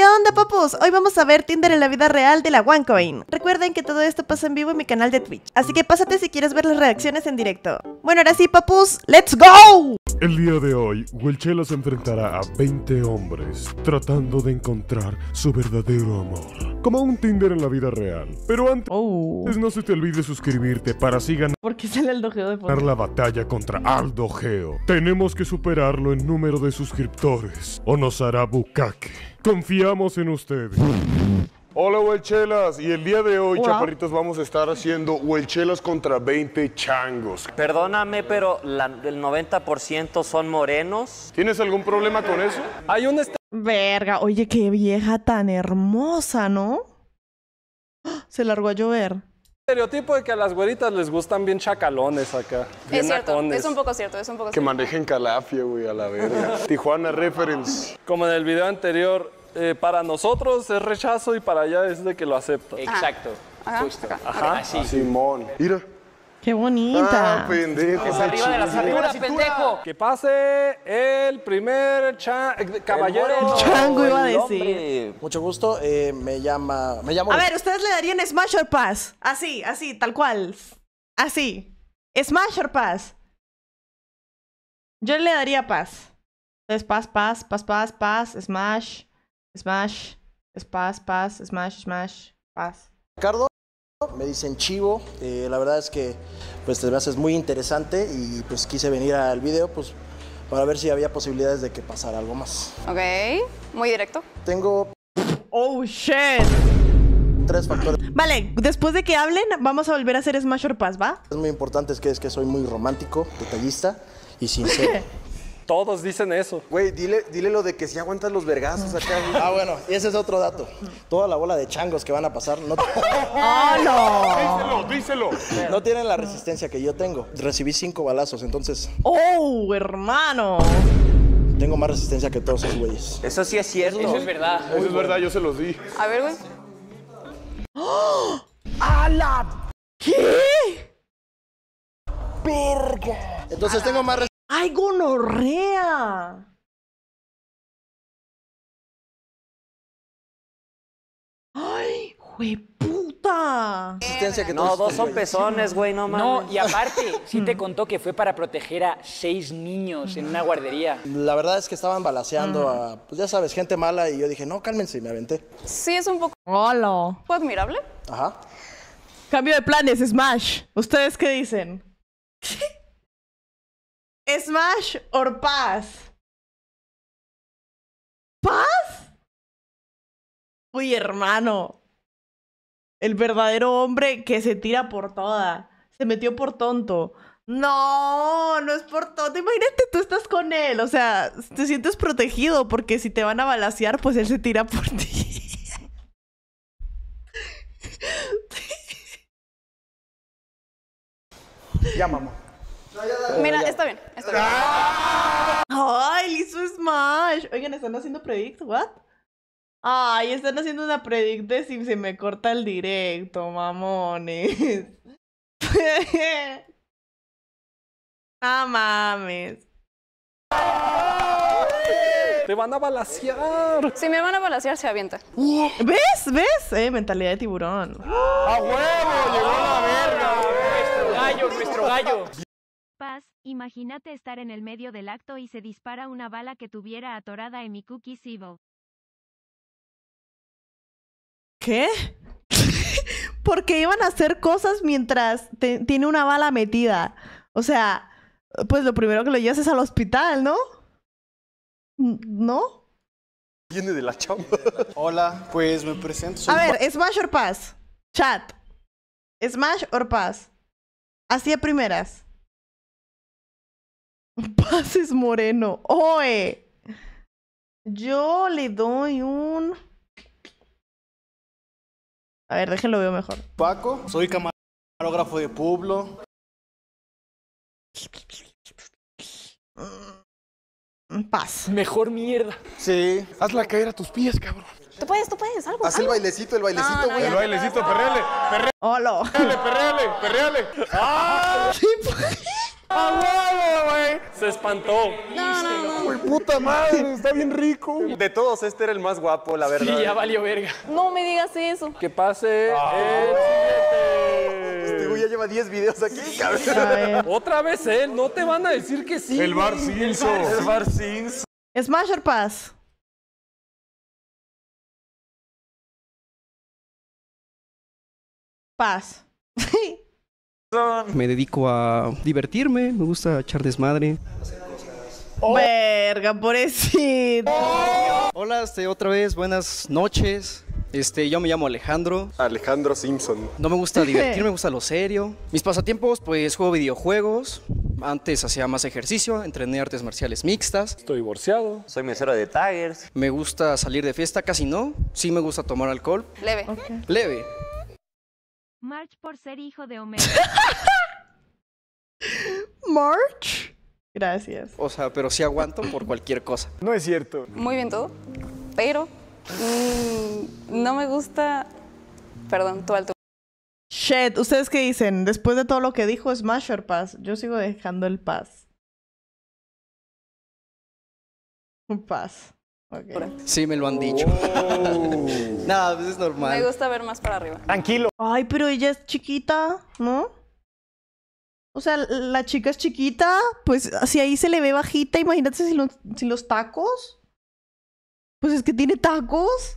¿Qué onda, papus? Hoy vamos a ver Tinder en la vida real de la OneCoin. Recuerden que todo esto pasa en vivo en mi canal de Twitch, así que pásate si quieres ver las reacciones en directo. Bueno, ahora sí, papus, ¡let's go! El día de hoy, Wilchela se enfrentará a 20 hombres tratando de encontrar su verdadero amor. Como un Tinder en la vida real. Pero antes, Oh, no se te olvide suscribirte para así ganar ¿por qué sale el dojeo de fondo? la batalla contra Aldo Geo. Tenemos que superarlo en número de suscriptores o nos hará bucaque. Confiamos en ustedes. Hola, Huelchelas. Y el día de hoy, Hola. chaparritos, vamos a estar haciendo Huelchelas contra 20 changos. Perdóname, pero la- el 90% son morenos. ¿Tienes algún problema con eso? Hay un Verga, oye, qué vieja tan hermosa, ¿no? ¡Ah! Se largó a llover. Estereotipo de que a las güeritas les gustan bien chacalones acá. Bien Es cierto, nacones. es un poco cierto, es un poco Que cierto. manejen calafia, güey, a la verga. Tijuana Reference. Como en el video anterior, eh, para nosotros es rechazo y para allá es de que lo acepta. Exacto. Ajá, Justo. Ajá. Así. Simón. Mira. Qué bonita. Ah, pendejo. Es arriba de la cintura, pendejo. Que pase el primer cha- eh, caballero. Chango iba a decir. hombre. Mucho gusto, eh, me llama, me llamo. A ver, ¿ustedes le darían Smash or Pass? Así, así, tal cual. Así. Smash or Pass. Yo le daría Pass. Entonces, Pass, Pass, Pass, Pass, Pass, Smash, Smash, Pass, Pass, Smash, Smash, Pass. Ricardo, me dicen Chivo, eh, la verdad es que pues te me haces muy interesante y pues quise venir al video pues para ver si había posibilidades de que pasara algo más. Ok, muy directo. Tengo Oh, shit. tres factores Vale, después de que hablen, vamos a volver a hacer Smash or Pass, ¿va? muy importantes que es que soy muy romántico, detallista y sincero. Todos dicen eso. Güey, dile, dile lo de que si aguantas los vergazos acá. güey. ah, bueno, y ese es otro dato. Toda la bola de changos que van a pasar no, Díselo, díselo. no tienen la resistencia que yo tengo. Recibí cinco balazos, entonces Oh, hermano. tengo más resistencia que todos esos güeyes. Eso sí es cierto. Eso es verdad. Eso es verdad, yo se los di. A ver, güey. ¿Qué? Entonces tengo más ¡Ay, gonorrea! ¡Ay, que No, dos son pezones, güey, no mames. No, y aparte, sí te contó que fue para proteger a seis niños en una guardería. La verdad es que estaban balaseando a, pues ya sabes, gente mala y yo dije, no, cálmense y me aventé. Sí, es un poco ¡Hola! admirable. Ajá. Cambio de planes, Smash. ¿Ustedes qué dicen? ¿Smash or Pass? ¿Paz? Uy, hermano. El verdadero hombre que se tira por toda. Se metió por tonto. No, no es por tonto. Imagínate, tú estás con él. O sea, te sientes protegido porque si te van a balasear, pues él se tira por ti. Ya, mamá. Mira, está bien, está bien. ¡Ay, le hizo Smash! Oigan, ¿están haciendo predict? ¿What? Ay, están haciendo una predict de si se me corta el directo, mamones. no mames. Te van a balasear. Si me van a balasear, se avienta. ¿Ves? ¿Ves? Eh, mentalidad de tiburón. Nuestro gallo, nuestro gallo. Paz, imagínate estar en el medio del acto y se dispara una bala que tuviera atorada en mi cookie Evil. ¿Qué? Porque iban a hacer cosas mientras te- tiene una bala metida. O sea, pues lo primero que lo llevas es al hospital, ¿no? ¿No? Viene de la chamba. Hola, pues me presento. A soy ver, Smash or Pass. Chat. Smash or Pass. Así a primeras. Pases moreno. Oe. Yo le doy un. A ver, déjenlo veo mejor. Paco, soy camarógrafo de Pueblo. Mm, Paz. Mejor mierda. Sí. Hazla caer a tus pies, cabrón. Tú puedes, tú puedes, algo. Haz el algo. bailecito, el bailecito, No, no, güey. El bailecito, perreale, Hola. perreale, perreale, perreale. ¡Ah! Sí, pues. Se espantó. No, no, no. ¡Puta madre! Está bien rico. De todos, este era el más guapo, la verdad. Sí, ya valió verga. No me digas eso. Que pase Ah. el Este güey ya lleva 10 videos aquí, cabrón. A siguiente. Otra vez él, no te van a decir que sí. El Bar güey. Simpson. El Bar Simpson. Smash or Pass. Pass. Me dedico a divertirme, me gusta echar desmadre. Verga, pobrecito. Hola, este, otra vez, buenas noches. Este, yo me llamo Alejandro. Alejandro Simpson. No me gusta divertirme, me gusta lo serio. Mis pasatiempos, pues juego videojuegos. Antes hacía más ejercicio, entrené artes marciales mixtas. Estoy divorciado. Soy mesero de Tigers. Me gusta salir de fiesta, casi no. Sí me gusta tomar alcohol. Leve. Leve. March por ser hijo de Homero. March. Gracias. O sea, pero sí aguanto por cualquier cosa. No es cierto. Muy bien todo. Pero mm, no me gusta. Perdón, tu alto. Shit, ¿ustedes qué dicen? Después de todo lo que dijo Smash or Pass, yo sigo dejando el Pass. Un Pass. Sí me lo han dicho. Nada, pues es Me normal. gusta ver más para arriba. Tranquilo. Ay, pero ella es chiquita, ¿no? O sea, la chica es chiquita, pues si ahí se le ve bajita, imagínate si los, si los tacos. Pues es que tiene tacos.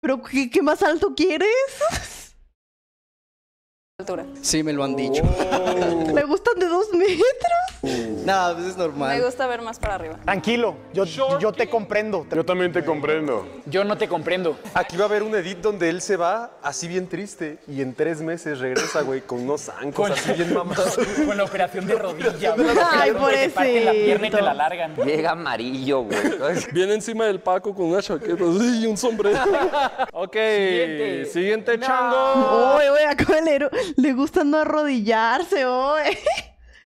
¿Pero qué, qué más alto quieres? Altura. Sí me lo han dicho. ¿Le gustan de dos metros? Nada, pues es Me normal. gusta ver más para arriba. Tranquilo, yo, yo te comprendo. Yo también te comprendo. Yo no te comprendo. Aquí va a haber un edit donde él se va así bien triste y en tres meses regresa, güey, con unos zancos así bien mamados. Con la operación de rodilla. güey. Ay, Que te parten la pierna y te la largan. Llega amarillo, güey. Viene encima del Paco con una chaqueta así y un sombrero. ok, Siguiente. siguiente, chango. Oye, oye, acá el héroe le gusta no arrodillarse, oye.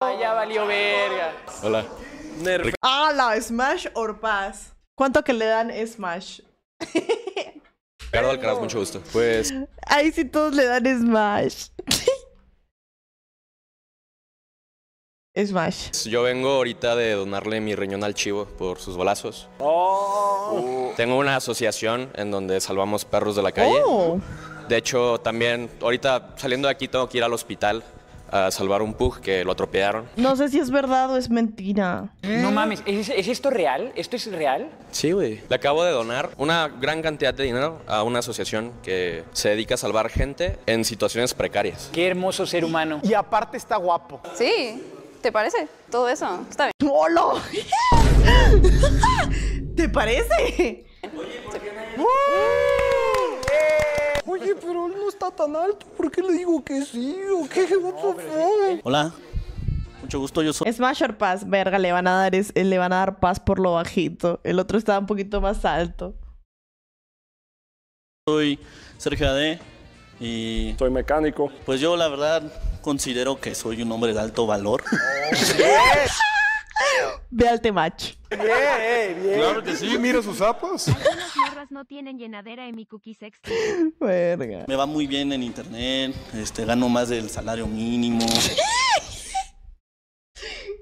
Ay, ya valió verga. Hola. Nerf. Ah, la Smash or Pass. ¿Cuánto que le dan Smash? Ricardo Alcaraz, mucho gusto. Pues Ahí sí todos le dan Smash. Smash. yo vengo ahorita de donarle mi riñón al chivo por sus balazos. Oh. Tengo una asociación en donde salvamos perros de la calle. Oh. De hecho, también ahorita saliendo de aquí tengo que ir al hospital a salvar un pug que lo atropellaron. No sé si es verdad o es mentira. No mames, ¿es, es esto real? ¿Esto es real? Sí, güey. Le acabo de donar una gran cantidad de dinero a una asociación que se dedica a salvar gente en situaciones precarias. Qué hermoso ser humano. Y aparte está guapo. Sí, ¿te parece? Todo eso. Está bien. ¡Hola! ¿Te parece? Oye, pero él no está tan alto. ¿Por qué le digo que sí? ¿O qué? Hola, mucho gusto, yo soy... Smash or Pass, verga, le van a dar es, le van a dar paz por lo bajito. El otro estaba un poquito más alto. Soy Sergio AD y Soy mecánico. pues yo la verdad considero que soy un hombre de alto valor. Ve al match. Claro que sí, mira sus zapas. Algunas morras no tienen llenadera en mi cookies extra. Verga. Me va muy bien en internet, este, gano más del salario mínimo.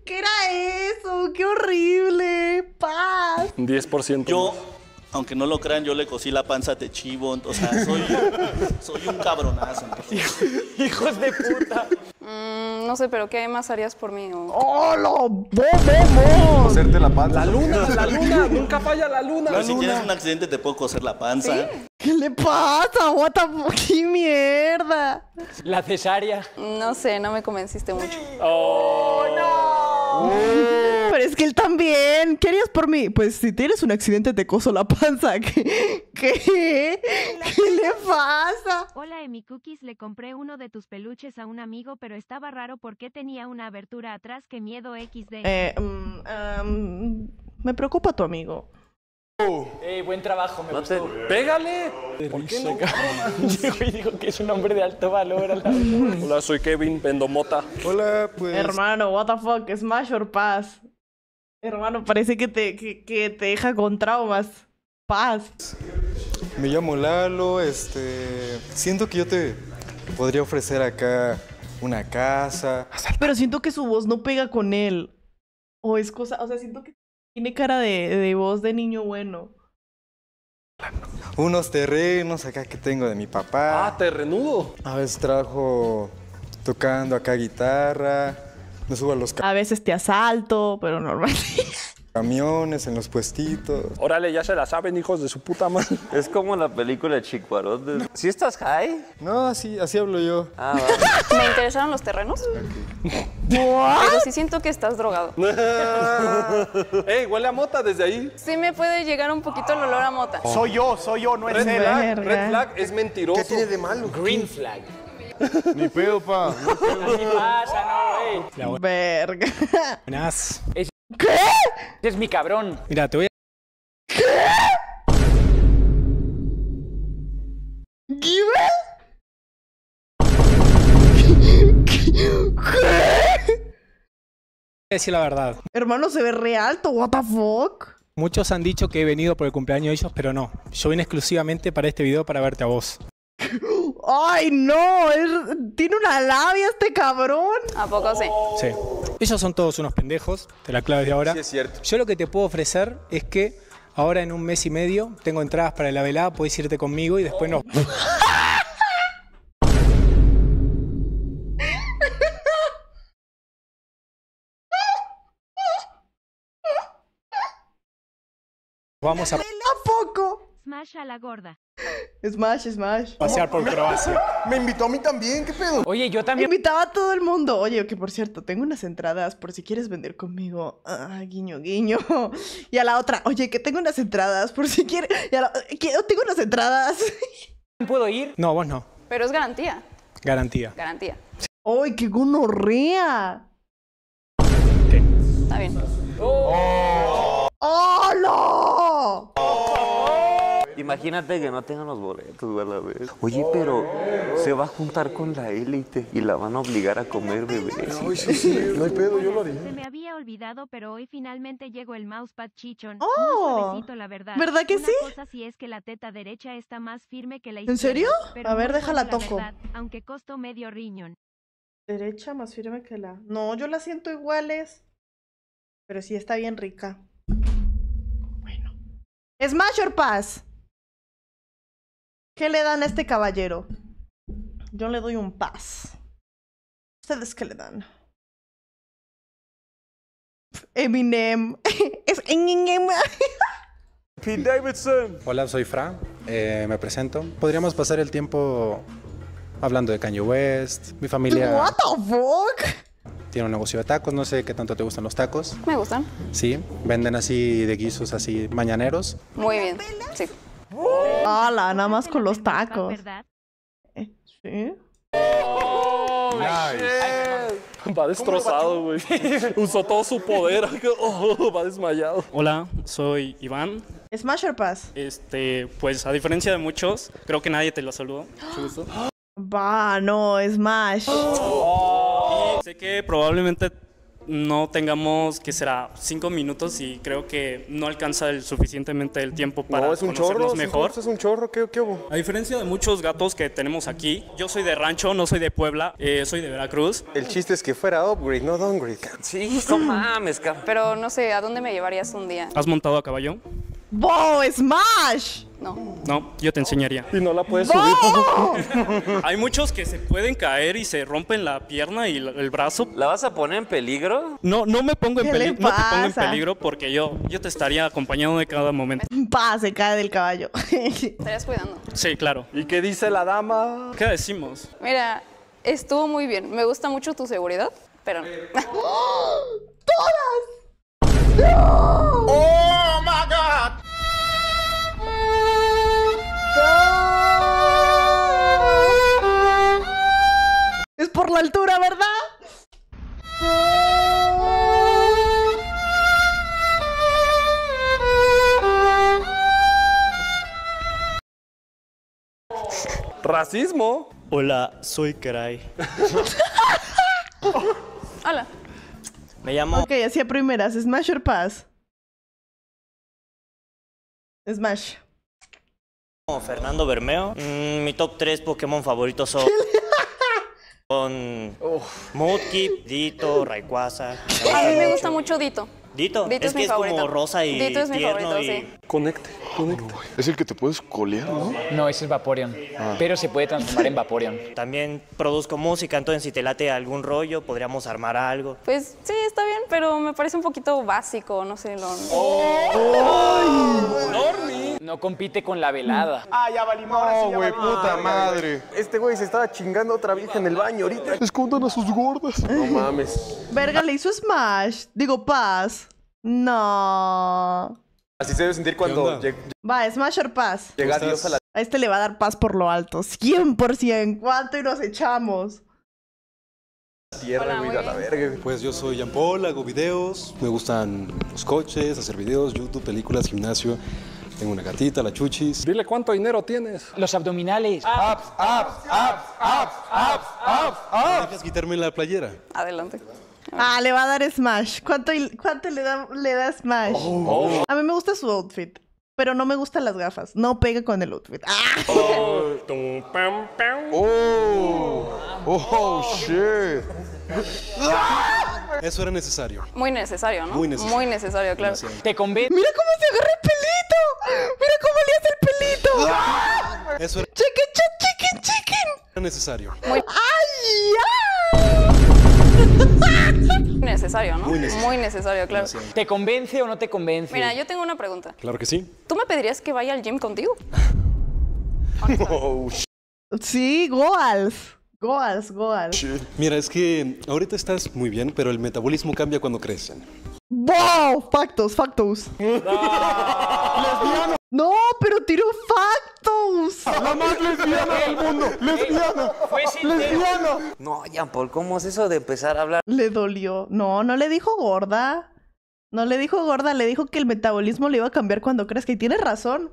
¿Qué era eso? ¡Qué horrible! ¡Paz! 10%. Yo, aunque no lo crean, yo le cosí la panza a Techivo, o sea, soy, soy un cabronazo. Hijos de puta. Mm, no sé, pero ¿qué más harías por mí? O- ¡Hola! ¡Vamos! Hacerte la panza. La luna, la luna, nunca falla la luna. Pero si tienes un accidente te puedo coser la panza. ¿Qué le pasa? What the fuck? ¡Qué mierda! La cesárea. No sé, no me convenciste mucho. Oh, Pero es que él también. ¿Qué harías por mí? Pues si tienes un accidente te coso la panza. ¿Qué? ¿Qué? ¿Qué le pasa? Hola, Emi Cookies, le compré uno de tus peluches a un amigo, pero estaba raro porque tenía una abertura atrás que miedo XD. Eh, mm, um, me preocupa tu amigo. Ey, buen trabajo, me No te- gustó. Pégale. ¿Por qué no? Llegó y dijo que es un hombre de alto valor. a la- Hola, soy Kevin, vendo mota. Hola, pues. Hermano, what the fuck, Smash or Pass. Hermano, parece que te, que, que te deja con traumas. Paz. Me llamo Lalo, este... Siento que yo te podría ofrecer acá una casa. Pero siento que su voz no pega con él. O es cosa, o sea, siento que tiene cara de, de voz de niño bueno. Unos terrenos acá que tengo de mi papá. Ah, terrenudo. A veces trabajo tocando acá guitarra. Me subo a los ca- A veces te asalto, pero normal. camiones, en los puestitos. Órale, ya se la saben, hijos de su puta madre. Es como la película de Chicuarote. ¿Sí estás high? No, así, así hablo yo. Ah. ¿Me interesaron los terrenos? Pero sí siento que estás drogado. ¡Ey, huele a mota desde ahí! Sí me puede llegar un poquito el olor a mota. Soy yo, soy yo, no es Red él. flag, red flag es mentiroso. ¿Qué tiene de malo? Green flag. Ni pedo, pa. ¿Qué pasa, no, güey? Verga. Buenas. ¿Qué? Ese es mi cabrón. Mira, te voy a... ¿Giver? decir la verdad. Hermano, se ve re alto, what the fuck. Muchos han dicho que he venido por el cumpleaños de ellos, pero no. Yo vine exclusivamente para este video para verte a vos. Ay, no, es- tiene una labia este cabrón. ¿A poco sí? Sí. Ellos son todos unos pendejos, te la claves de ahora. Sí, es cierto. Yo lo que te puedo ofrecer es que ahora en un mes y medio tengo entradas para la velada, puedes irte conmigo y después nos... Vamos a ¿A poco? Smash a la gorda. Smash, smash. pasear por Croacia. Me invitó a mí también, ¿qué pedo? Oye, yo también. Invitaba a todo el mundo. Oye, que por cierto, tengo unas entradas por si quieres vender conmigo. Ah, guiño, guiño. Y a la otra, oye, que tengo unas entradas por si quieres. Y a la, que tengo unas entradas. ¿Puedo ir? No, vos no. Pero es garantía. Garantía. Garantía. ¡Ay, qué gonorrea! Está bien. ¡Hola! Imagínate que no tengan los boletos, güey, a la vez. Oye, pero se va a juntar con la élite y la van a obligar a comer bebés. Ay, sí, sí, no hay pedo, yo lo haría. Se me había olvidado, pero hoy finalmente llegó el mousepad chichon. Oh, suavecito, la verdad. ¿verdad que Una sí? cosa sí es que la teta derecha está más firme que la ¿En izquierda. serio? pero A ver, déjala toco. verdad, aunque costó medio riñón. Derecha más firme que la. No, yo la siento iguales. Pero sí está bien rica. Bueno. Smash or Pass. ¿Qué le dan a este caballero? Yo le doy un pass. ¿Ustedes qué le dan? Eminem. es Eminem. Pete Davidson. Hola, soy Fra, eh, me presento. Podríamos pasar el tiempo hablando de Kanye West. Mi familia What the fuck? tiene un negocio de tacos, no sé qué tanto te gustan los tacos. Me gustan. Sí, venden así de guisos así mañaneros. Muy bien. Sí. Hola, nada más con los tacos. ¿Verdad? ¿Sí? Va destrozado, güey. Usó todo su poder. Oh, va desmayado. Hola, soy Iván. Smash or Pass. Este, pues a diferencia de muchos, creo que nadie te lo saludó. Va, no, Smash. Sé que probablemente no tengamos, que será, cinco minutos y creo que no alcanza el suficientemente el tiempo para No, es un conocernos chorro, mejor. es un chorro, ¿qué, qué hubo? A diferencia de muchos gatos que tenemos aquí, yo soy de rancho, no soy de Puebla, eh, soy de Veracruz. El chiste es que fuera upgrade, no downgrade. Sí, no mames, cabrón. Pero no sé, ¿a dónde me llevarías un día? ¿Has montado a caballo? ¡Bo, Smash! No. No, yo te enseñaría. Y no la puedes ¡Bo! Hay muchos que se pueden caer y se rompen la pierna y el brazo. ¿La vas a poner en peligro? No, no me pongo en ¿Qué le peligro, no te pongo en peligro porque yo, yo te estaría acompañando de cada momento. Pa, se cae del caballo. Estarías cuidando. Sí, claro. ¿Y qué dice la dama? ¿Qué decimos? Mira, estuvo muy bien. Me gusta mucho tu seguridad, pero no. ¡Oh, por la altura, ¿verdad? ¿Racismo? Hola, soy Karai. Hola. Me llamo. Ok, así a primeras. Smash or Pass. Smash. Fernando Bermeo. Mm, mi top 3 Pokémon favoritos son Con Mudkip, Dito, Rayquaza. A mí me gusta mucho Dito. Dito, Dito es es mi que es favorito. como rosa y Dito es mi tierno favorito, y... sí. Conecte, conecte. Es el que te puedes colear, ¿no? No, ese es Vaporeon. Pero se puede transformar en Vaporeon. También produzco música, entonces si te late algún rollo, podríamos armar algo. Pues sí, está bien, pero me parece un poquito básico, no sé. Lo... No compite con la velada. Ah, ya valimos. No, güey, puta madre. Este güey se estaba chingando otra vieja en el baño ahorita. Escondan a sus gordas. No mames. Verga, le hizo Smash. Digo, paz. No. Así se debe sentir cuando lleg- Va, Smash or Paz. llega Dios a la A este le va a dar paz por lo alto. 100%. ¿Cuánto y nos echamos? tierra, güey, a la verga. Pues yo soy Jean Paul, hago videos, me gustan los coches, hacer videos, YouTube, películas, gimnasio. Tengo una gatita, la chuchis. Dile cuánto dinero tienes. Los abdominales. Abs, abs, abs, abs, abs, abs, abs. ¿Dejas quitarme la playera? Adelante. Ah, le va a dar Smash. ¿Cuánto, cuánto le, da, le da Smash? Oh. A mí me gusta su outfit. Pero no me gustan las gafas. No pega con el outfit. ¡Ah! Oh, oh, shit. Eso era necesario. Muy necesario, ¿no? Muy necesario. Muy necesario, claro. Te convence. Mira cómo se agarra el pelito. Mira cómo le hace el pelito. Eso era Chicken, chicken, chicken, chicken. necesario. Muy ¡Ay, necesario, ¿no? Muy necesario. Muy necesario, claro. ¿Te convence o no te convence? Mira, yo tengo una pregunta. Claro que sí. ¿Tú me pedirías que vaya al gym contigo? Oh, ya! Sí, Goals. Goals, Goals. Mira, es que ahorita estás muy bien, pero el metabolismo cambia cuando crecen. ¡Wow! Factos, factos. lesbiana. No, pero tiró factos. La más lesbiana del mundo. Lesbiana. Fue. Lesbiana. No, Jean Paul, ¿cómo es eso de empezar a hablar? Le dolió. No, no le dijo gorda. No le dijo gorda, le dijo que el metabolismo le iba a cambiar cuando crezca. Y tiene razón.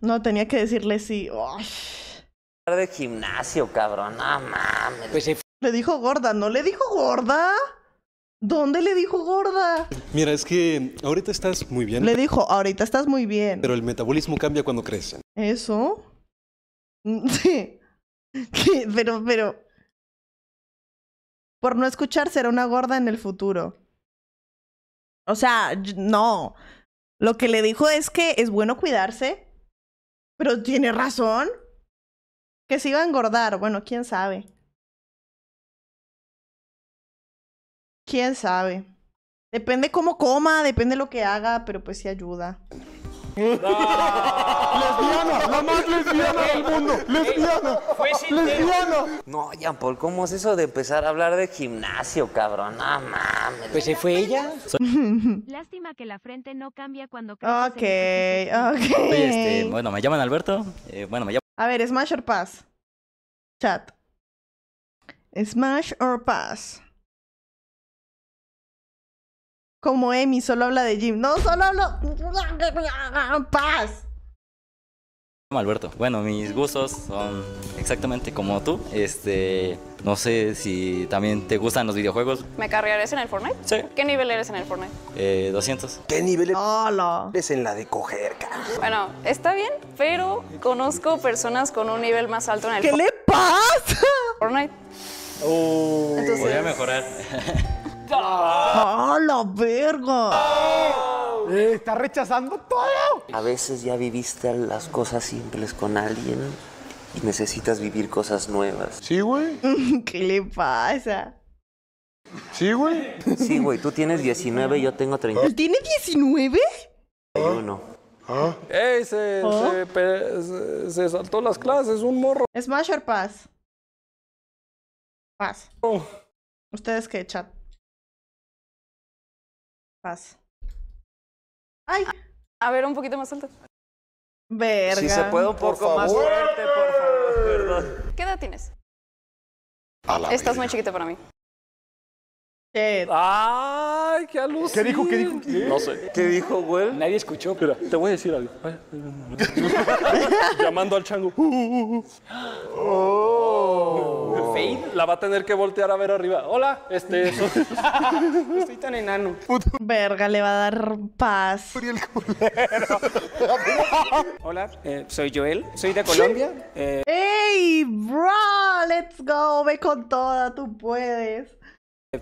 No, tenía que decirle sí. Ay. De gimnasio, cabrón. No mames. Pues se Le dijo gorda, ¿no le dijo gorda? ¿Dónde le dijo gorda? Mira, es que ahorita estás muy bien, Le dijo, ahorita estás muy bien. pero el metabolismo cambia cuando crecen. ¿Eso? Sí. ¿Qué? Pero, pero... Por no escuchar, será una gorda en el futuro. O sea, no. Lo que le dijo es que es bueno cuidarse. Pero tiene razón. Que se iba a engordar. Bueno, quién sabe. Quién sabe. Depende cómo coma, depende lo que haga, pero pues sí ayuda. Lesbiana. La más lesbiana del mundo. Lesbiana. Fue. Lesbiana. No, Jean Paul, ¿cómo es eso de empezar a hablar de gimnasio, cabrón? No mames. Pues se fue ella. Lástima que la frente no cambia cuando creces. Ok, ok. Oye, este, bueno, me llaman Alberto. eh, bueno, me llamo. A ver, Smash or Pass. Chat. Smash or Pass. Como Emi, solo habla de Jim. No, solo hablo. Paz. Alberto. Bueno, mis gustos son exactamente como tú. Este, no sé si también te gustan los videojuegos. ¿Me cargarías en el Fortnite? Sí. ¿Qué nivel eres en el Fortnite? Eh, 200. ¿Qué nivel Hola. eres en la de coger, cara? Bueno, está bien, pero conozco personas con un nivel más alto en el ¿Qué le pasa? Fortnite. Podría Entonces, mejorar. ¡Ah, la verga! Eh, está rechazando todo. A veces ya viviste las cosas simples con alguien y necesitas vivir cosas nuevas. Sí, güey. ¿Qué le pasa? Sí, güey. Sí, güey, tú tienes 19 y yo tengo ¿Él tiene 19? 31. ¡Ey! Se, ¿Ah? se, pe- se- se saltó las clases, un morro. Smash or Pass. Paz. Oh. ¿Ustedes qué, chat? Ay, a ver, un poquito más alto. verga. Si se puede un poco más fuerte, por favor, perdón. ¿Qué edad tienes? A la Estás muy chiquito para mí. Shit. ¡Ay, qué alucin! ¿Qué dijo? ¿Qué dijo? No sé. ¿Qué dijo, güey? Nadie escuchó. Mira, te voy a decir algo. Llamando al chango. Oh. Fade. La va a tener que voltear a ver arriba. Hola, este. Estoy tan enano. Verga, le va a dar paz. Hola, eh, soy Joel, soy de Colombia. eh, ¡Ey! ¡Ay, bro! Let's go. Ve con toda, tú puedes.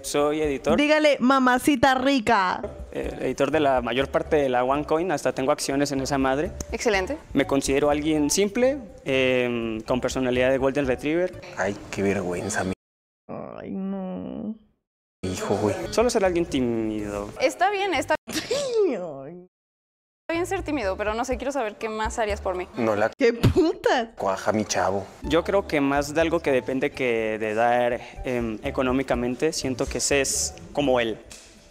Soy editor, Dígale, mamacita rica. eh, editor de la mayor parte de la OneCoin, hasta tengo acciones en esa madre. Excelente. Me considero alguien simple, eh, con personalidad de Golden Retriever. Ay, qué vergüenza, mi Ay, no. hijo, güey. Solo ser alguien tímido. Está bien, está Está bien ser tímido, pero no sé, quiero saber qué más harías por mí. No la ¡Qué puta! cuaja, mi chavo. Yo creo que más de algo que depende que de dar em, económicamente, siento que ese es como el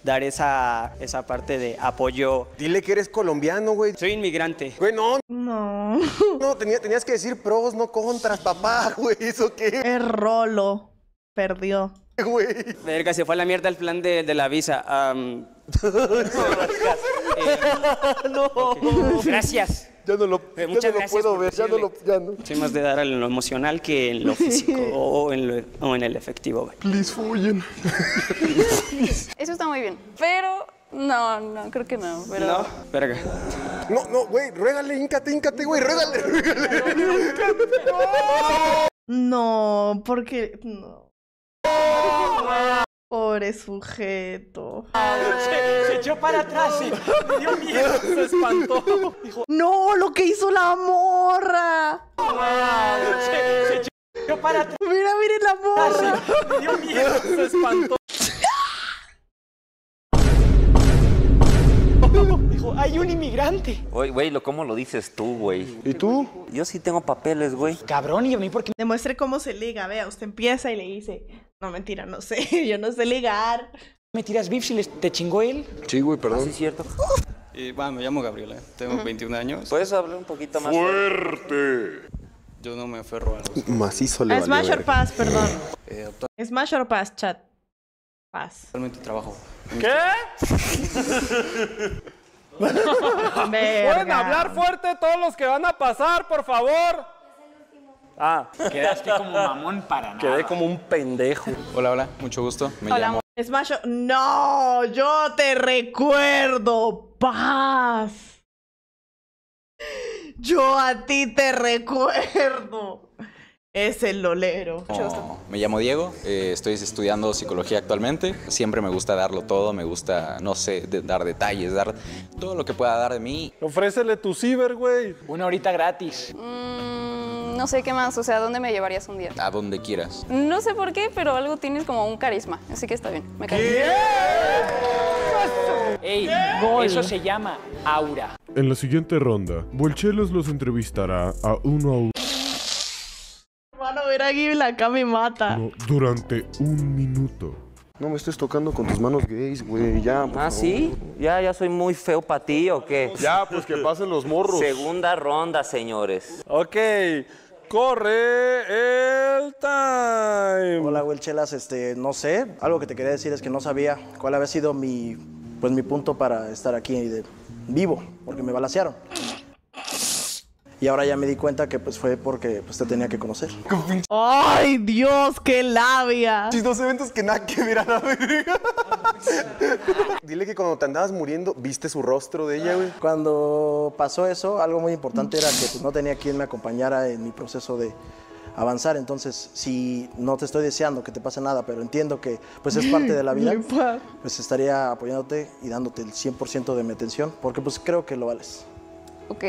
dar esa, esa parte de apoyo. Dile que eres colombiano, güey. Soy inmigrante. Güey, no. No. No, tenía- tenías que decir pros, no contras, papá, güey. ¿Eso qué, Es rolo. Perdió. güey? Verga, se fue a la mierda el plan de, de la visa. am, no. ok, Gracias. Ya no lo, Eh, ya no lo puedo ver, ya no lo, ya no. Soy más de dar en lo emocional que en lo físico o, en lo- o en el efectivo. güey. Please, follen. Eso está muy bien. Pero no, no, creo que no. Pero No, verga. No, no, güey, ruégale, híncate, híncate, güey, ruégale, ruégale. No, porque. No. Pobre sujeto. Se, se echó para atrás y me dio miedo, se espantó. Dijo, No, lo que hizo la morra. se, se echó para atrás Mira, miren la morra. y me dio miedo, se espantó. Dijo, hay un inmigrante. Oye, güey, lo- ¿cómo lo dices tú, güey? ¿Y tú? Yo sí tengo papeles, güey. Cabrón, y a mí porque Demuestre cómo se liga. Vea, usted empieza y le dice. No, mentira, no sé. Yo no sé ligar. me tiras si les- te chingó él. Sí, güey, perdón. ¿Sí es cierto? Y, bueno, me llamo Gabriela, tengo 21 años. ¿Puedes hablar un poquito más? ¡Fuerte! Yo no me aferro a los... Macizo le Ah, valió Smash or pass, perdón. Eh, Smash or pass, chat. Pass. actualmente trabajo. ¿Qué? ¿Pueden hablar fuerte todos los que van a pasar, por favor? Ah, Quedaste como mamón para nada. Quedé como un pendejo. Hola, hola, mucho gusto. Me Hola, llamo... Smash. No, yo te recuerdo. Paz. Yo a ti te recuerdo. Es el lolero. Me llamo Diego, eh, estoy estudiando psicología actualmente. Siempre me gusta darlo todo, me gusta, no sé, de- dar detalles, dar todo lo que pueda dar de mí. ofrécele tu ciber, güey. Una horita gratis. mm, no sé qué más. O sea, ¿dónde me llevarías un día? A donde quieras. No sé por qué, pero algo tienes como un carisma. Así que está bien. Me cae bien. Ey, eso se llama aura. En la siguiente ronda, Bolchelos los entrevistará a uno a uno Hermano, ver aquí acá me mata. durante un minuto. No me estés tocando con tus manos gays, güey, ya. por Ah, favor. ¿sí? ¿Ya, ¿Ya soy muy feo para ti o qué? Ya, pues que pasen los morros. Segunda ronda, señores. Ok, corre el time. Hola, Chelas, este, no sé, algo que te quería decir es que no sabía cuál había sido mi, pues mi punto para estar aquí de vivo, porque me balacearon. Y ahora ya me di cuenta que pues fue porque pues te tenía que conocer. ¡Ay, Dios, qué labia! Dos eventos que nada que ver a la verga. Dile que cuando te andabas muriendo, viste su rostro de ella, güey. Cuando pasó eso, algo muy importante era que pues, no tenía quien me acompañara en mi proceso de avanzar. Entonces, si no te estoy deseando que te pase nada, pero entiendo que pues es parte de la vida, pues estaría apoyándote y dándote el 100% de mi atención, porque pues creo que lo vales. Ok.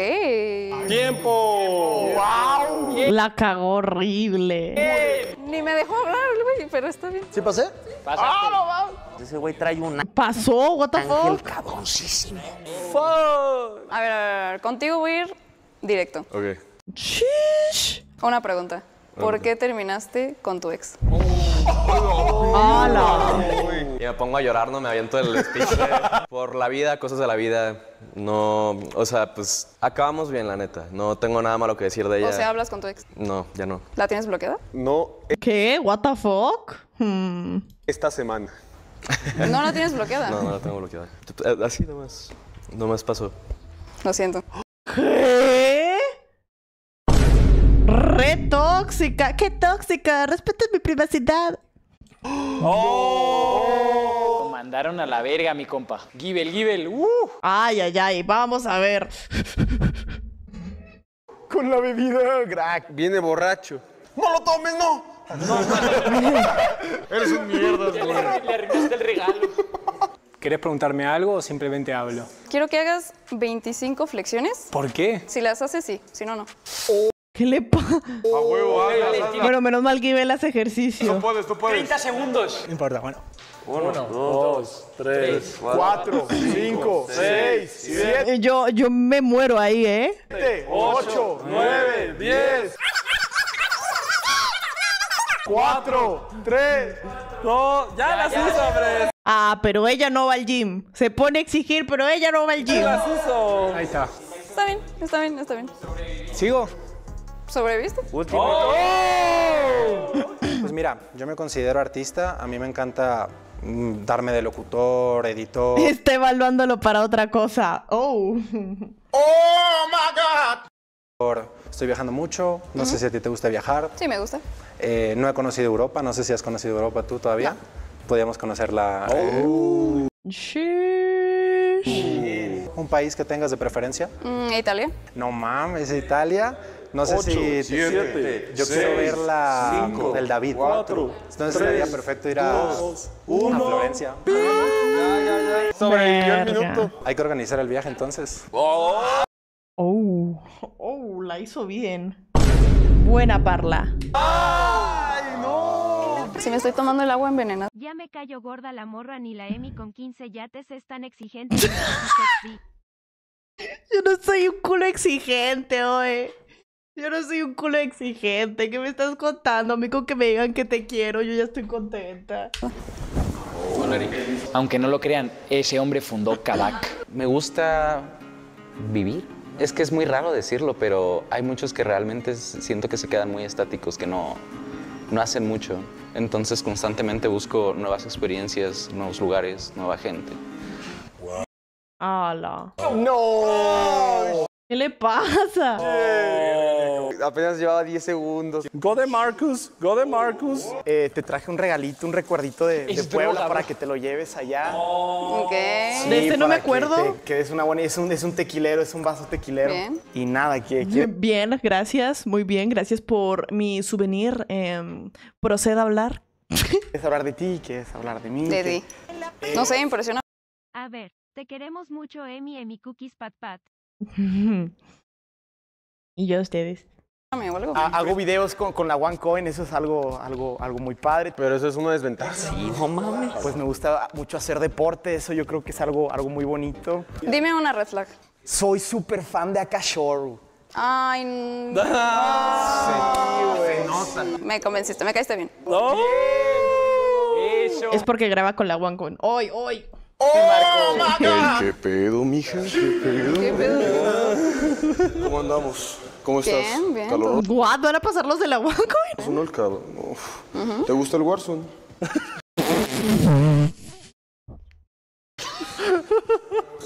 ¡Tiempo! ¡Wow! La cagó horrible. Ni me dejó hablar, güey, pero está bien. ¿Sí pasé? Ese güey trae un ¿Pasó? ¿What the ángel fuck? cabroncísimo. A ver, a ver, a ver, contigo voy a ir directo. Ok. Chish. Una pregunta. ¿Por qué terminaste con tu ex? Y me pongo a llorar, no me aviento el speech. Por la vida, cosas de la vida. No, o sea, pues acabamos bien, la neta. No tengo nada malo que decir de ella. O sea, hablas con tu ex. No, ya no. ¿La tienes bloqueada? No, ¿Qué? ¿What the fuck? Hmm. esta semana. No la tienes bloqueada. No, no la tengo bloqueada. Así nomás. Nomás pasó. Lo siento. ¿Qué? Re tóxica. ¡Qué tóxica! Respeta mi privacidad. Lo mandaron a la verga, mi compa. Gibel, Gibel. Uh. Ay, ay, ay. Vamos a ver. Con la bebida, crack. Viene borracho. ¡No lo tomes, no! Eres un mierda. Le arruinaste el regalo. ¿Querés preguntarme algo o simplemente hablo? Quiero que hagas 25 flexiones. ¿Por qué? Si las haces, sí. Si no, no. ¿Qué le pasa? A huevo, hazlas, hazlas. Bueno, menos mal que Ibel hace ejercicio. Tú puedes, tú puedes. 30 segundos. No importa, bueno. Uno, dos, tres, Cuatro, cinco, seis, siete, Eh, Yo, yo me muero ahí, ¿eh? ocho, nueve, diez. Cuatro, tres, No, ya las hizo, hombre. Ah, pero ella no va al gym. Se pone a exigir, pero ella no va al gym. Las hizo. Ahí está. Está bien, está bien, está bien. ¿Sigo? ¿Sobreviviste? Pues mira, yo me considero artista, a mí me encanta mm, darme de locutor, editor. Está evaluándolo para otra cosa. Oh. Estoy viajando mucho, no sé si a ti te gusta viajar. Sí, me gusta. Eh, no he conocido Europa, no sé si has conocido Europa tú todavía. Podríamos conocerla. eh, Sheesh. ¿Un país que tengas de preferencia? Mm, Italia. No mames, Italia. No sé Ocho, si siete, yo seis, quiero ver la cinco, del David. cuatro, Entonces tres, sería perfecto ir a, dos, a uno. Florencia. Sobrevivió el minuto. Hay que organizar el viaje entonces. Oh. Oh, la hizo bien. Buena parla. Si me estoy tomando el agua envenenada. Ya me callo gorda la morra ni la Emi con 15 yates es tan exigente. Yo no soy un culo exigente, oye. Yo no soy un culo exigente. ¿Qué me estás contando? A mí con que me digan que te quiero, yo ya estoy contenta. Aunque no lo crean, ese hombre fundó Kavak. Me gusta vivir. Es que es muy raro decirlo, pero hay muchos que realmente siento que se quedan muy estáticos, que no, no hacen mucho. Entonces constantemente busco nuevas experiencias, nuevos lugares, nueva gente. ¡Hala! ¡No! ¿Qué le pasa? Apenas llevaba 10 segundos. Go de Marcus, go de Marcus. Eh, te traje un regalito, un recuerdito de, de Puebla droga, para bro. que te lo lleves allá. Ok. De este no me que acuerdo. te- Que, es una buena, es un, es un tequilero, es un vaso tequilero. Bien. Y nada, que, que- Bien, gracias, muy bien. Gracias por mi souvenir. Em, proceda a hablar. quieres hablar de ti, quieres hablar de mí. De ti. No sé, impresiona. A ver, te queremos mucho Emi Emi Cookies Pat Pat. y yo a ustedes. Ha- hago videos con, con la OneCoin, eso es algo, algo, algo muy padre. Pero eso es una desventaja. Sí, no mames. Pues me gusta mucho hacer deporte, eso yo creo que es algo, algo muy bonito. Dime una red flag. Soy súper fan de Akashore. Ay, n- Se nota. me convenciste, me caíste bien. No. Es porque graba con la OneCoin. ¡Hoy, hoy! Ey, ¿Qué pedo, mija? ¿Qué pedo? ¿Qué pedo? ¿Cómo andamos? ¿Cómo estás? Bien, bien. ¿Caloroso ¿What? ¿Van a pasar los de la OneCoin? no el calor? Uf. ¿Te gusta el Warzone?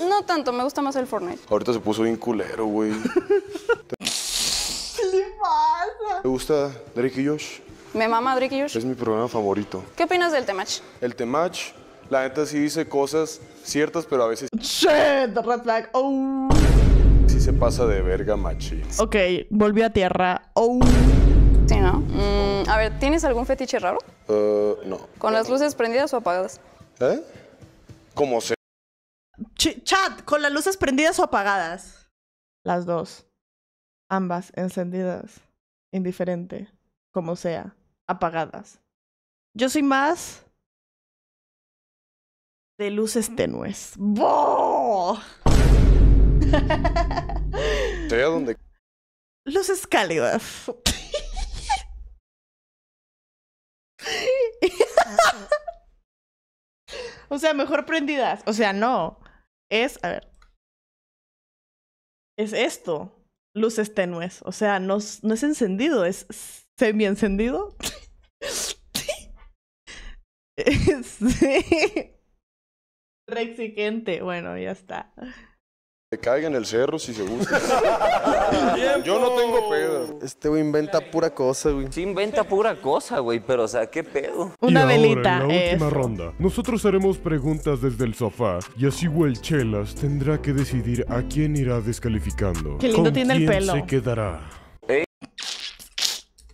No tanto, me gusta más el Fortnite. Ahorita se puso bien culero, güey. ¿Qué le pasa? ¿Te gusta Drake y Josh? Me mama Drake y Josh. Es mi programa favorito. ¿Qué opinas del Temach? El Temach, la neta sí dice cosas ciertas, pero a veces Shit, red flag. Oh. sí se pasa de verga machi. Ok, volvió a tierra. Oh. Sí, ¿no? Mm, a ver, ¿tienes algún fetiche raro? Uh, no. ¿Con las luces prendidas o apagadas? ¿Eh? Como se... Ch- chat, con las luces prendidas o apagadas. Las dos. Ambas encendidas. Indiferente. Como sea. Apagadas. Yo soy más. De luces tenues. ¡Boh! Sea donde... Luces cálidas. o sea, mejor prendidas. O sea, no. Es, a ver. Es esto. Luces tenues. O sea, no, es- no es encendido, es semi encendido. sí. Re exigente. Bueno, ya está. Se caiga en el cerro si se gusta. Yo no tengo pedo. Este güey inventa pura cosa, güey. Sí, inventa pura cosa, güey, pero o sea, ¿qué pedo? y Una ahora, velita, en la última ronda, nosotros haremos preguntas desde el sofá y así Chelas tendrá que decidir a quién irá descalificando. Qué lindo ¿Con tiene el quién pelo. se quedará?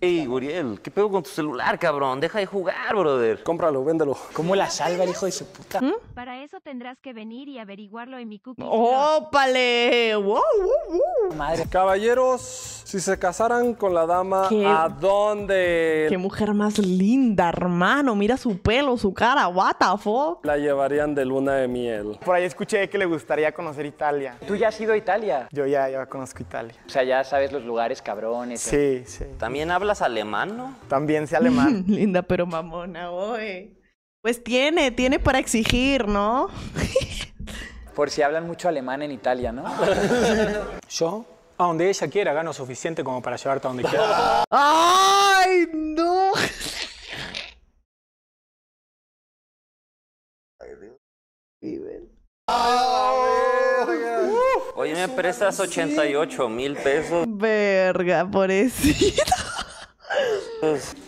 Ey, Guriel, ¿qué pedo con tu celular, cabrón? Deja de jugar, brother. Cómpralo, véndelo. ¿Cómo la salva el hijo de su puta? Para eso tendrás que venir y averiguarlo en mi cookie. ¡Ópale! ¡Wow, wow, wow! Madre. Caballeros, si se casaran con la dama, ¿Qué? ¿a dónde ¡Qué mujer más linda, hermano! Mira su pelo, su cara, what the fuck. la llevarían de luna de miel? Por ahí escuché que le gustaría conocer Italia. ¿Tú ya has ido a Italia? Yo ya, ya conozco Italia. O sea, ya sabes los lugares cabrones. Sí, sí. También hablas alemán, ¿no? También sé alemán. linda pero mamona, oye. Pues tiene, tiene para exigir, ¿no? Por si hablan mucho alemán en Italia, ¿no? Yo, a donde ella quiera, gano suficiente como para llevarte a donde quiera. ¡Ay, no! Oye, ¿me prestas 88 mil pesos? Verga, pobrecito.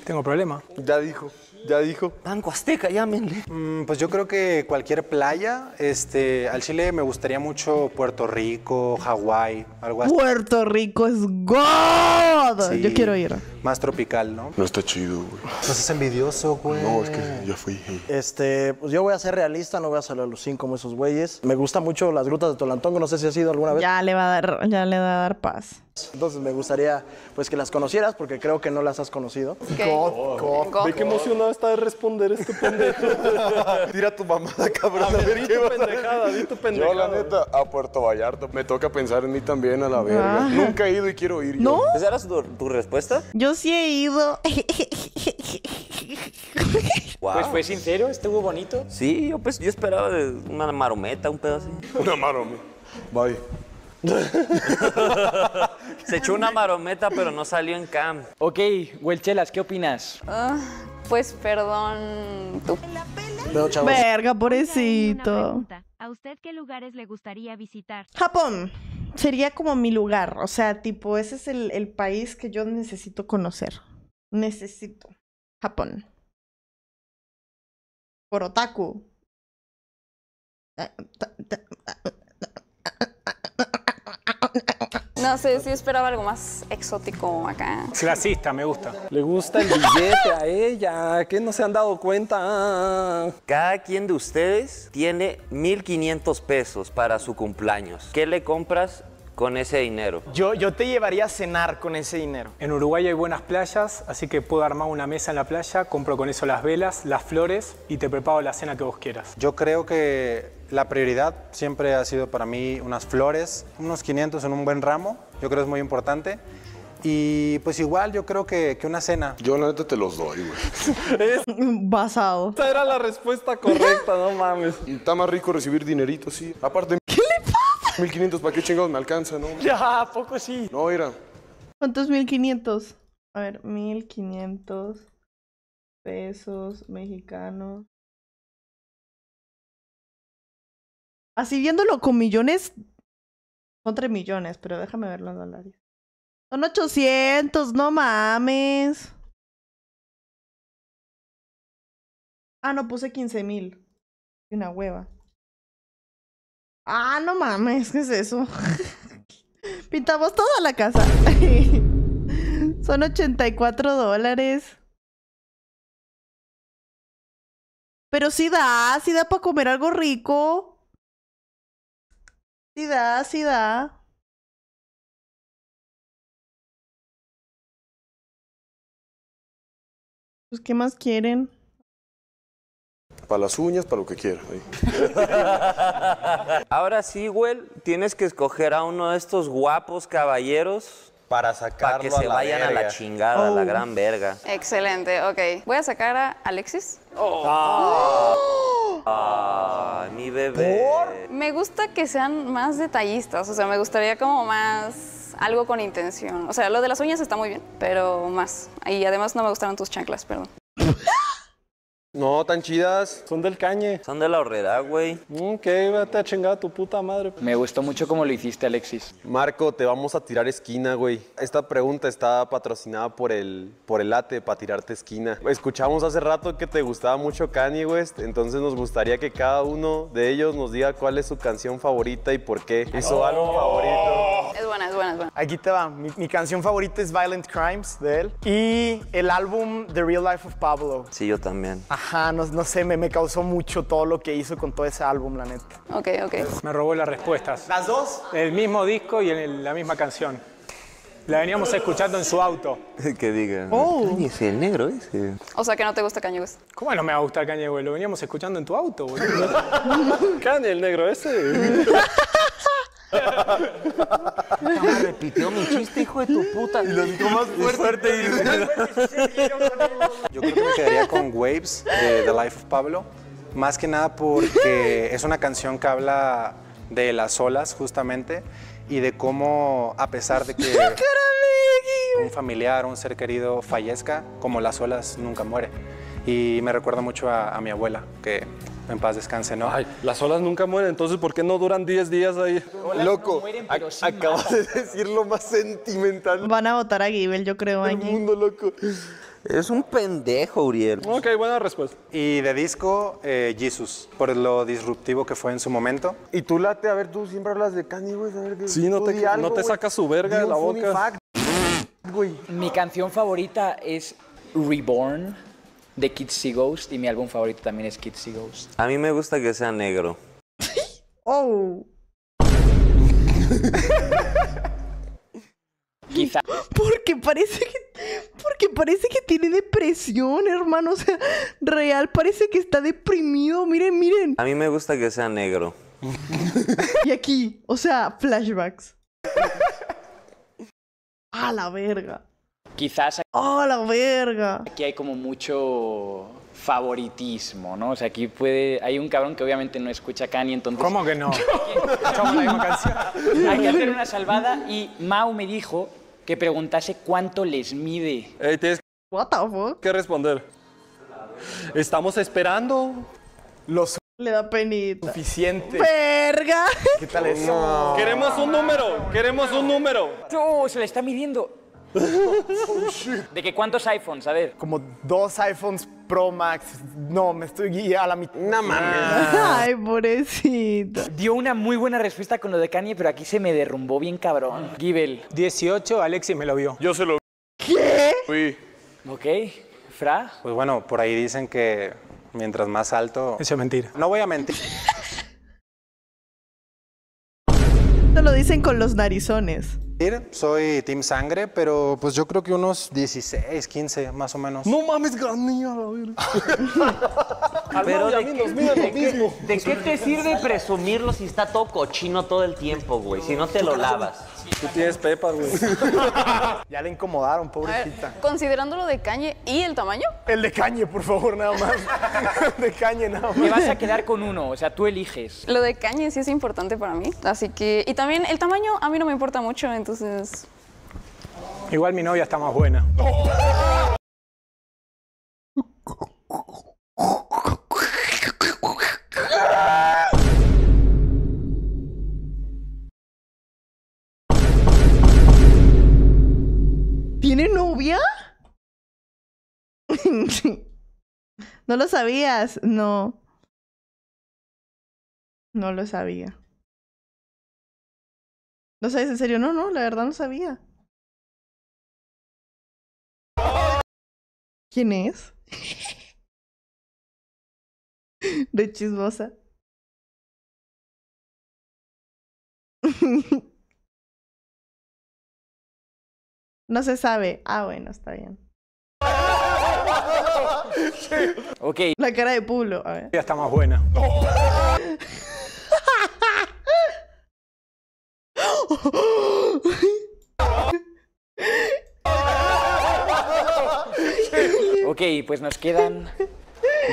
Tengo problema. Ya dijo, ya dijo. Banco Azteca, llámenle. Mm, pues yo creo que cualquier playa, este, al Chile me gustaría mucho Puerto Rico, Hawái, algo así. Puerto Rico es God. Sí. Yo quiero ir. Más tropical, ¿no? No está chido, güey. No seas envidioso, güey. No, es que ya fui. Este, pues yo voy a ser realista, no voy a salir a lucín como esos güeyes. Me gustan mucho las grutas de Tolantongo, no sé si has ido alguna vez. Ya le va a dar, ya le va a dar paz. Entonces me gustaría pues que las conocieras porque creo que no las has conocido. God, God. Ve qué emocionado está de responder este pendejo. Tira tu mamada, cabrón. A ver, di tu pendejada, di tu Yo, pendejada. la neta, a Puerto Vallarta. Me toca pensar en mí también, a la verga. Ah. Nunca he ido y quiero ir. yo. ¿No? ¿Esa era tu, tu respuesta? Yo sí he ido. Wow. Pues fue sincero, estuvo bonito. Sí, yo, pues, yo esperaba de una marometa, un pedo así. Una maroma. Bye. Se echó una marometa, pero no salió en cam. Ok, Huelchelas, ¿qué opinas? Ah, pues perdón, tú. Veo, chavos. Verga, pobrecito. ¿A usted qué lugares le gustaría visitar? Japón. Sería como mi lugar. O sea, tipo, ese es el, el país que yo necesito conocer. Necesito. Japón. Por otaku. No sé, sí esperaba algo más exótico acá. Clasista, me gusta. Le gusta el billete a ella. ¿Qué no se han dado cuenta? Cada quien de ustedes tiene 1.500 pesos para su cumpleaños. ¿Qué le compras con ese dinero? Yo, yo te llevaría a cenar con ese dinero. En Uruguay hay buenas playas, así que puedo armar una mesa en la playa, compro con eso las velas, las flores y te preparo la cena que vos quieras. Yo creo que la prioridad siempre ha sido para mí unas flores, unos 500 en un buen ramo. Yo creo que es muy importante. Y pues igual yo creo que, que una cena. Yo, la neta, te los doy, güey. Basado. Esa era la respuesta correcta, no mames. Y está más rico recibir dinerito, sí. Aparte, ¿qué le pasa? 1500, ¿para qué chingados me alcanza, no? Ya, ¿a poco sí? No, mira. ¿Cuántos 1500? A ver, 1500 pesos mexicanos. Así viéndolo con millones, son 3 millones, pero déjame verlo en dólares. Son 800, no mames. Ah, no, puse 15 mil. Una hueva. Ah, no mames, ¿qué es eso? Pintamos toda la casa. Son 84 dólares. Pero sí da, sí da para comer algo rico. Sí da, sí da. Pues, ¿qué más quieren? Para las uñas, para lo que quiera. ahí. Ahora sí, güey, tienes que escoger a uno de estos guapos caballeros Para para sacarlo que se a la vayan a la chingada, a la Oh. gran verga. Excelente, ok. Voy a sacar a Alexis. Ah, mi bebé. Me gusta que sean más detallistas, o sea, me gustaría como más algo con intención. O sea, lo de las uñas está muy bien, pero más. Y además no me gustaron tus chanclas, perdón. No, tan chidas. Son del cañe. Son de la horrera, güey. Ok, vete a chingar a tu puta madre. Me gustó mucho cómo lo hiciste, Alexis. Marco, te vamos a tirar esquina, güey. Esta pregunta está patrocinada por el, por el late para tirarte esquina. Escuchamos hace rato que te gustaba mucho Kanye West, entonces nos gustaría que cada uno de ellos nos diga cuál es su canción favorita y por qué. ¿Y su álbum favorito? Es buena, es buena, es buena. aquí te va. Mi, mi canción favorita es Violent Crimes de él. Y el álbum The Real Life of Pablo. Sí, yo también. Ajá, no, no sé, me, me causó mucho todo lo que hizo con todo ese álbum, la neta. Ok, ok. Me robó las respuestas. ¿Las dos? El mismo disco y el- la misma canción. La veníamos escuchando en su auto. que diga. Oh. Ese, el negro ese. O sea que no te gusta Kanye West. ¿Cómo no me va a gustar Kanye West? Lo veníamos escuchando en tu auto, boludo. Kanye, el negro ese. repitió mi chiste, hijo de tu puta. Y lo dijo más fuerte. Yo creo que me quedaría con Waves de The Life of Pablo. Más que nada porque es una canción que habla de las olas, justamente, y de cómo, a pesar de que un familiar, un ser querido fallezca, como las olas nunca muere. Y me recuerda mucho a, a mi abuela, que en paz descanse, ¿no? Ay, las olas nunca mueren, entonces ¿por qué no duran 10 días ahí? Loco, acabas de decir lo más sentimental Van a votar a Gibel, yo creo, allí. mundo, loco. Es un pendejo, Uriel. Ok, buena respuesta. Y de disco, eh, Jesus, por lo disruptivo que fue en su momento. Y tú late, a ver, tú siempre hablas de Kanye, güey. A ver qué. Sí, no tú te, algo, no te güey. sacas su verga Di de la funny boca. fact, güey. Mi canción favorita es Reborn de Kids See Ghost y mi álbum favorito también es Kids See Ghost. A mí me gusta que sea negro. Oh. Quizá. Porque parece que. Porque parece que tiene depresión, hermano. O sea, real parece que está deprimido. Miren, miren. A mí me gusta que sea negro. Y aquí, o sea, flashbacks. A la verga. Quizás A la verga. aquí hay como mucho favoritismo, ¿no? O sea, aquí puede... Hay un cabrón que obviamente no escucha Kanye, entonces... ¿Cómo que no? Escuchamos la misma canción. Hay que hacer una salvada y Mau me dijo que preguntase cuánto les mide. Ey, tienes What the fuck? que responder. Estamos esperando. Lo Le da penita. suficiente. Verga. ¿Qué tal eso? Queremos un número, queremos un número. ¡No! Se le está midiendo. ¿De que cuántos iPhones? A ver. Como dos iPhones Pro Max. No, me estoy guía a la mitad. No Ay, pobrecito. Dio una muy buena respuesta con lo de Kanye, pero aquí se me derrumbó bien cabrón. Gibel. 18, Alexis me lo vio. Yo se lo ¿Qué? vi. Ok. Fra. Pues bueno, por ahí dicen que mientras más alto... Eso es mentira. No voy a mentir. Lo dicen con los narizones. Soy Team Sangre, pero pues yo creo que unos 16, 15 más o menos. No mames, Kanye, a la. Pero Pero ¿de qué, de qué- de qué te sirve presumirlo si está todo cochino todo el tiempo, güey? Si no te lo lavas. Tú tienes pepas, güey. Ya le incomodaron, pobrecita. considerando lo de Kanye y el tamaño, El de cañe, por favor, nada más. El de cañe, nada Te más. vas a quedar con uno, o sea, tú eliges. lo de Kanye sí es importante para mí. Así que, y también el tamaño a mí no me importa mucho, entonces Igual mi novia está más buena. ¿Tiene novia? ¿No lo sabías? No. No lo sabía. ¿No sabes en serio? No, no, la verdad no sabía. ¿Quién es? De chismosa. No se sabe. Ah, bueno, está bien. Ok. La cara de Pulo. A ver. Ya está más buena. Ok, pues nos quedan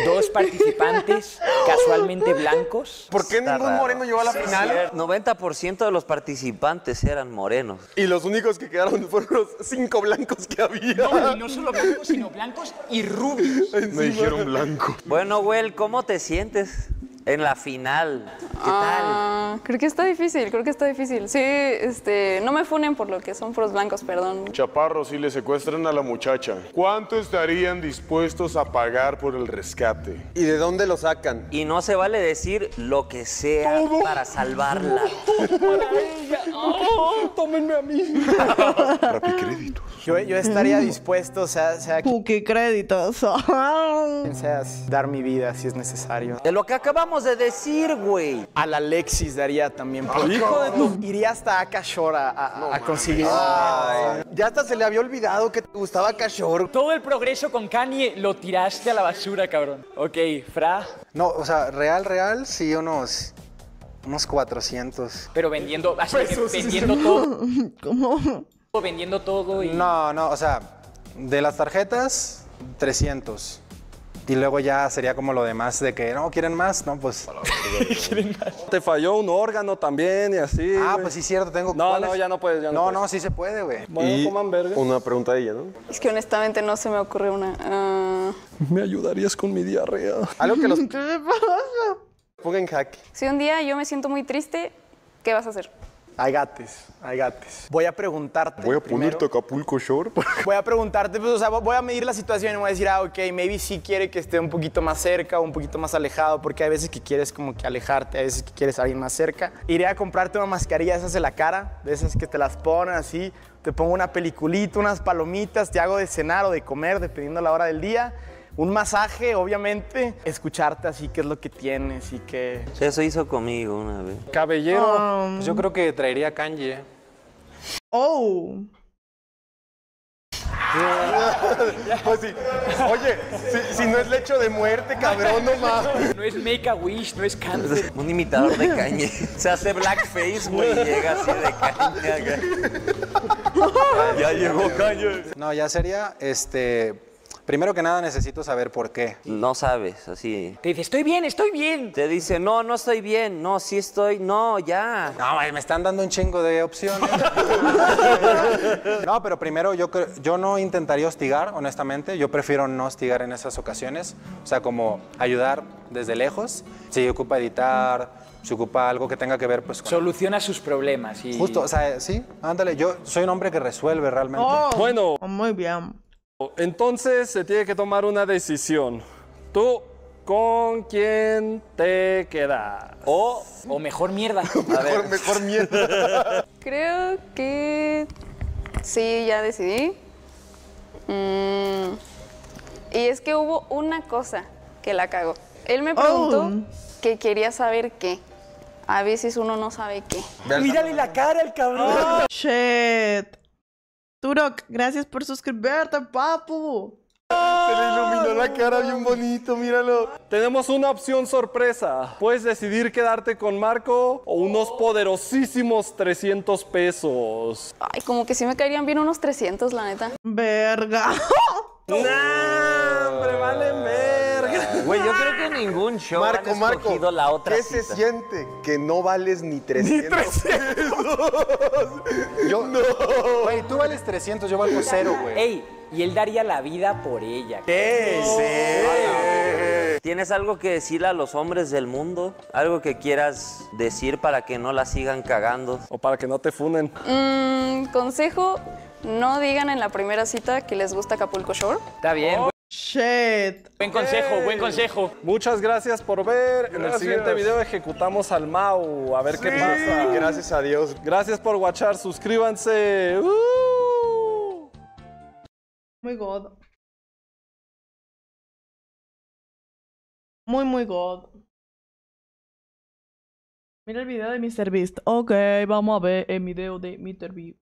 dos participantes casualmente blancos. ¿Por qué ningún moreno llegó a la final? 90% de los participantes eran morenos. Y los únicos que quedaron fueron los cinco blancos que había. No, y no solo blancos, sino blancos y rubios. Me dijeron blanco. Bueno, Well, ¿cómo te sientes? En la final. ¿Qué Ah, creo que está difícil, creo que está difícil. Sí, este, no me funen por lo que son puros blancos, perdón. Chaparro, si le secuestran a la muchacha, ¿cuánto estarían dispuestos a pagar por el rescate? ¿Y de dónde lo sacan? Y no se vale decir lo que sea para salvarla. tómenme a mí. Rapicréditos. Yo, yo estaría dispuesto, o sea, sea ¿Qué créditos? seas, dar mi vida si es necesario. De lo que acabamos de decir, güey. Al Alexis daría también. por- Hijo de tu- Iría hasta Akashora a, a- a conseguir. Ya hasta se le había olvidado que te gustaba Cashor. Todo el progreso con Kanye lo tiraste a la basura, cabrón. Ok, Fra. No, o sea, real, real, sí, unos, unos 400. Pero vendiendo, así de que vendiendo todo. ¿Cómo? Vendiendo todo y. No, no, o sea, de las tarjetas, 300. Y luego ya sería como lo demás de que, no, ¿quieren más? No, pues... Te falló un órgano también y así. Ah, güey. pues sí, cierto, tengo... No, no, ya no puedes, ya no No, puedes. no, sí se puede, güey. Bueno, Y coman verga. una pregunta a ella, ¿no? Es que honestamente no se me ocurre una. ah, ¿Me ayudarías con mi diarrea? Algo que los ¿Qué pasa? ponga en jaque. si un día yo me siento muy triste, ¿qué vas a hacer? I got this, I got this. Voy a preguntarte. Voy a primero. ponerte Acapulco Shore. Voy a preguntarte, pues, o sea, voy a medir la situación y voy a decir, ah, ok, maybe sí quiere que esté un poquito más cerca o un poquito más alejado, porque hay veces que quieres como que alejarte, hay veces que quieres alguien más cerca. Iré a comprarte una mascarilla esas de la cara, de esas que te las ponen así, te pongo una peliculita, unas palomitas, te hago de cenar o de comer, dependiendo la hora del día. Un masaje, obviamente, escucharte así qué es lo que tienes y que... Eso hizo conmigo una vez. Cabellero. Um, Pues yo creo que traería Kanye. Oh. Pues sí. Oye, si, si no es lecho de muerte, cabrón, no mames. No es Make a Wish, no es cáncer. Un imitador de caña. Se hace blackface, güey, y llega así de caña. güey. Ya llegó caña. No, ya sería, este... Primero que nada necesito saber por qué. No sabes, así. Te dice, estoy bien, estoy bien. Te dice, no, no estoy bien. No, sí estoy. No, ya. No, me están dando un chingo de opciones. no, pero primero yo, creo- yo no intentaría hostigar, honestamente. Yo prefiero no hostigar en esas ocasiones. O sea, como ayudar desde lejos. Si ocupa editar, si ocupa algo que tenga que ver pues con... Soluciona sus problemas y. Justo, o sea, sí, ándale. Yo soy un hombre que resuelve realmente. Oh. Bueno, Muy bien. Entonces se tiene que tomar una decisión. Tú, ¿con quién te quedas? O, o mejor mierda. Mejor, mejor mierda. Creo que sí, ya decidí. Mm, y es que hubo una cosa que la cagó. Él me preguntó Oh. que quería saber qué. A veces uno no sabe qué. Mírale la cara al cabrón. Oh, shit. Turok, gracias por suscribirte, papu. Se le iluminó la cara bien bonito, míralo. Tenemos una opción sorpresa. Puedes decidir quedarte con Marco o unos poderosísimos 300 pesos. Ay, como que sí me caerían bien unos 300, la neta. Verga. ¡Nah, hombre, vale! Güey, yo creo que ningún show Marco, han Marco, escogido la otra ¿qué se siente? Que no vales ni 300 Yo, Güey, tú vales 300, yo valgo cero, güey. Ey, y él daría la vida por ella. ¿Tienes algo que decirle a los hombres del mundo? ¿Algo que quieras decir para que no la sigan cagando? O para que no te funen. Mm, consejo, no digan en la primera cita que les gusta Acapulco Shore. Está bien. Shit. Buen consejo, buen consejo. Muchas gracias por ver. En el siguiente video ejecutamos al Mau. A ver qué pasa. Gracias a Dios. Gracias por watchar. Suscríbanse. Uh. Muy god. Muy, muy god. Mira el video de MrBeast. Ok, vamos a ver el video de MrBeast.